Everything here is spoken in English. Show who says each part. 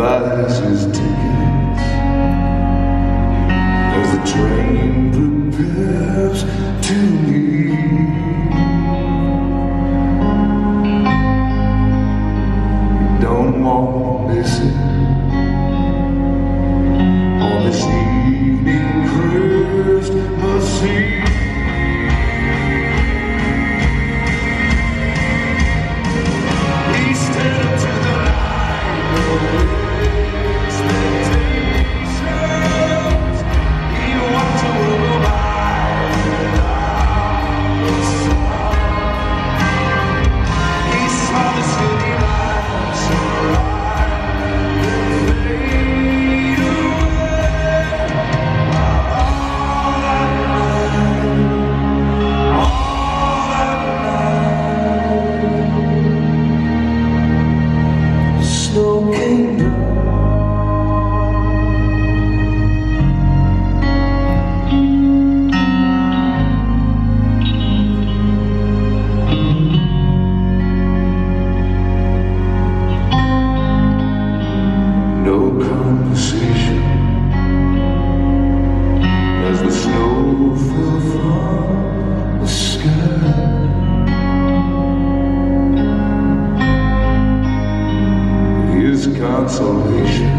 Speaker 1: buys his tickets. As the train prepares to Consolation.